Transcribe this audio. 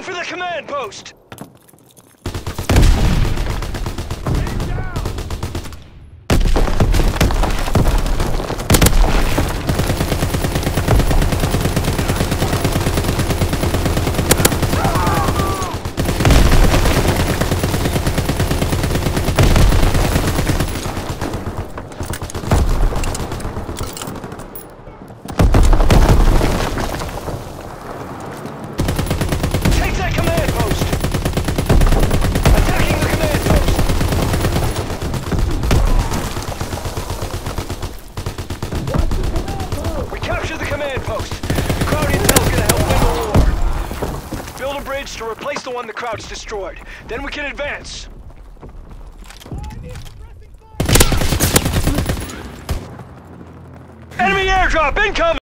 For the command post! Take that command post! Attacking the command post! We captured the command post. The Kraut intel's gonna help win the bridge to replace the one the Krauts destroyed. Then we can advance. Enemy airdrop incoming!